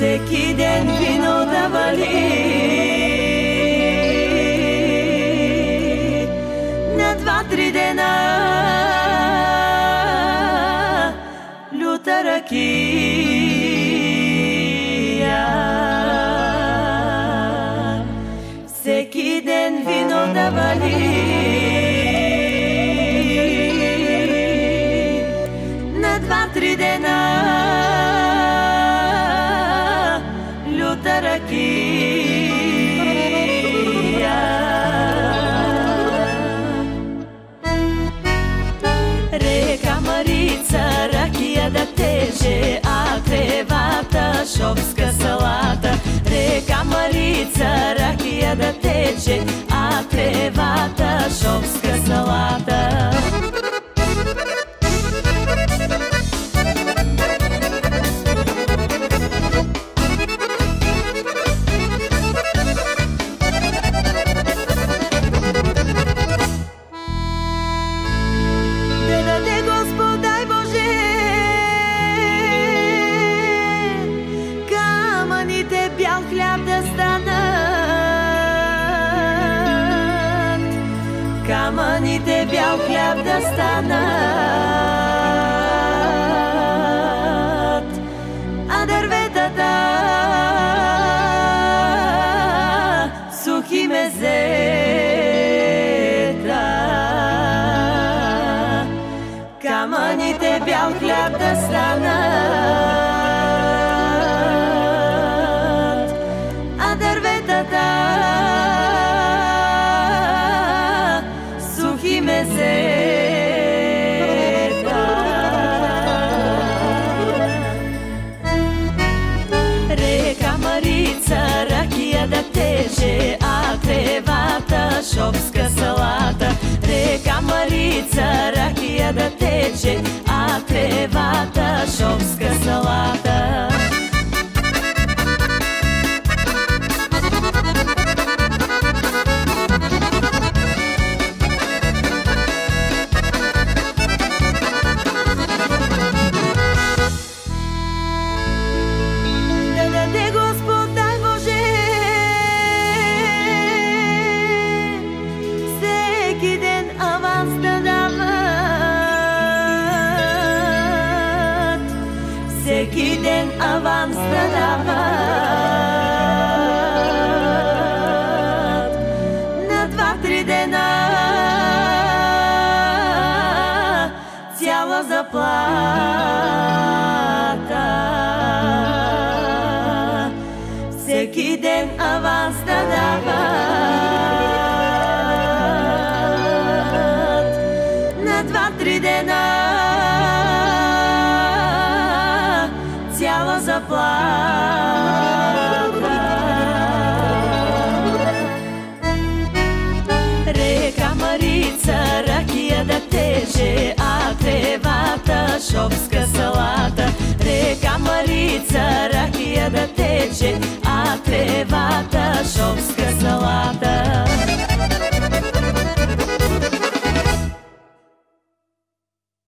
всеки ден вино да вали. На два-три дена люта ракия. Ракия. Река Марица, ракия да теже, а тревата шопска салата. Река Марица, ракия да тече, а тревата шопска салата. Хляб да станат. А дърветата сухи мезета. Камъните бял хляб да станат, заплата. Всеки ден аванс да дават. На два-три дена цяла заплата.